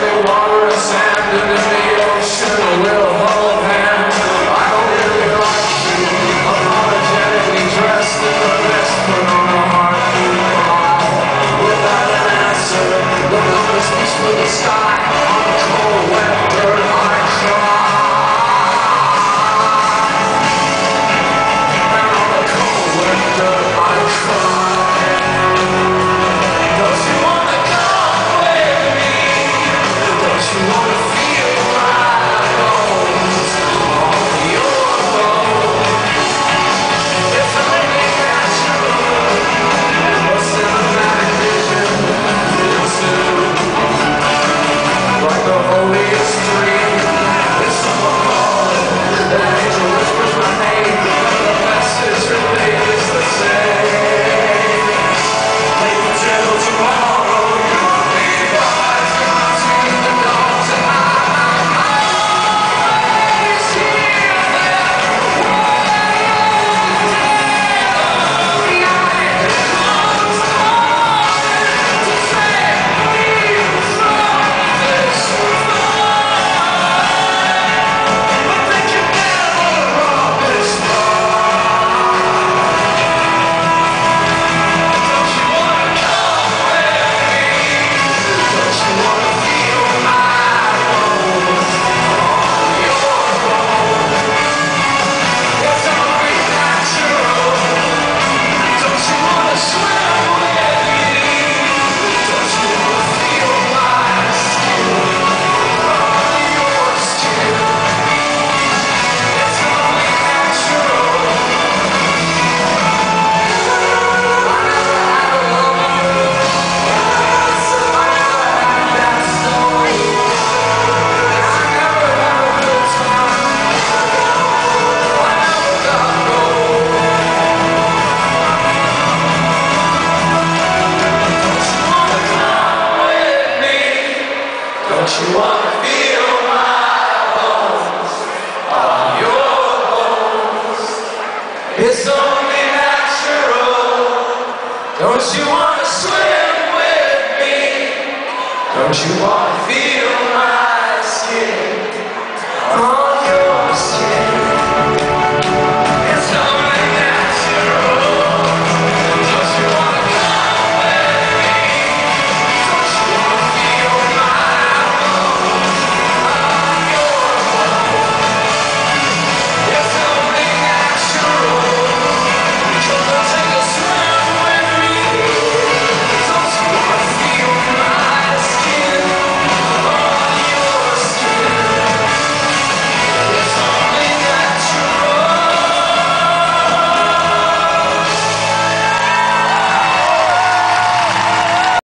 melting water and sand in his Don't you wanna swim with me? Don't you wanna feel my skin?